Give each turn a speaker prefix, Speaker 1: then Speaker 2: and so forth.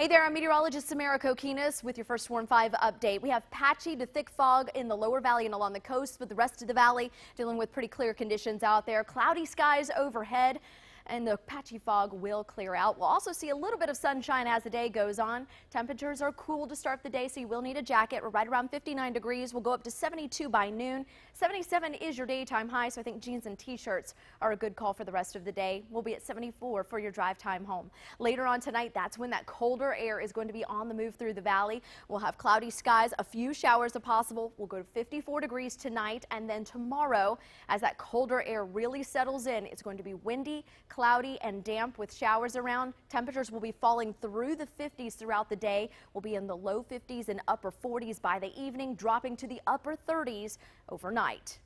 Speaker 1: Hey there, I'm meteorologist Samara Kokinas with your first Warn 5 update. We have patchy to thick fog in the lower valley and along the coast, but the rest of the valley dealing with pretty clear conditions out there. Cloudy skies overhead and the patchy fog will clear out. We'll also see a little bit of sunshine as the day goes on. Temperatures are cool to start the day, so you will need a jacket. We're right around 59 degrees. We'll go up to 72 by noon. 77 is your daytime high, so I think jeans and t-shirts are a good call for the rest of the day. We'll be at 74 for your drive time home. Later on tonight, that's when that colder air is going to be on the move through the valley. We'll have cloudy skies, a few showers if possible. We'll go to 54 degrees tonight, and then tomorrow, as that colder air really settles in, it's going to be windy, cloudy and damp with showers around. Temperatures will be falling through the 50s throughout the day. We'll be in the low 50s and upper 40s by the evening, dropping to the upper 30s overnight light